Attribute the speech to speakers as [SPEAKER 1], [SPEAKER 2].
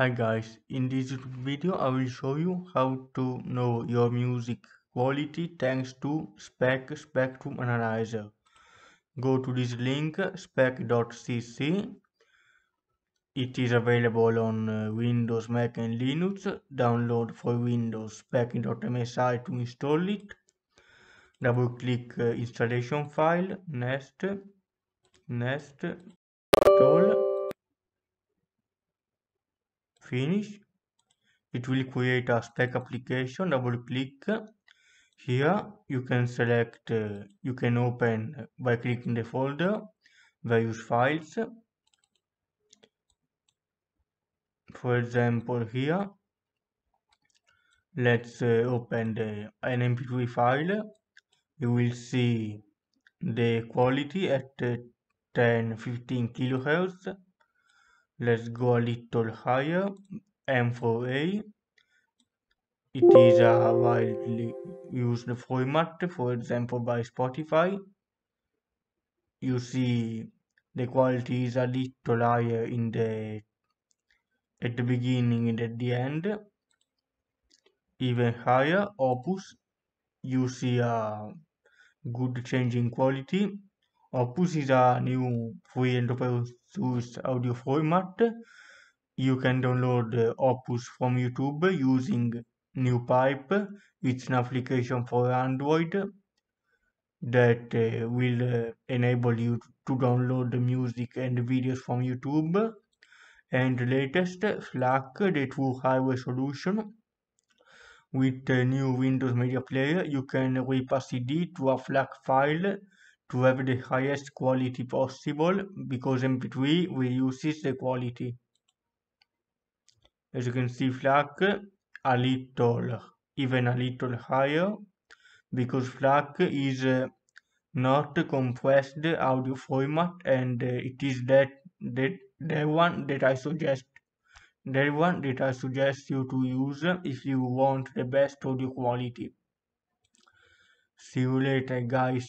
[SPEAKER 1] Hi guys, in this video I will show you how to know your music quality thanks to Spek Spectrum Analyzer. Go to this link spek.cc. It is available on uh, Windows, Mac and Linux. Download for Windows spek.msi to install it. Double click uh, installation file, next, next, install finish. It will create a Spek application. Double click here. You can select uh, you can open by clicking the folder various files. For example here. Let's uh, open the an mp3 file. You will see the quality at uh, 10 15 kilohertz let's go a little higher. M4a it is a widely used format for example by spotify. You see the quality is a little higher in the at the beginning and at the end. Even higher opus. You see a good change in quality opus is a new free open source audio format you can download Opus from YouTube using NewPipe. It's an application for Android that uh, will uh, enable you to download the music and videos from YouTube. And the latest FLAC, the true high solution. With the new Windows Media Player, you can rip a CD to a FLAC file to have the highest quality possible because MP3 reduces the quality. As you can see FLAC a little even a little higher because FLAC is uh, not compressed audio format and uh, it is that that the one that I suggest the one that I suggest you to use if you want the best audio quality. See you later guys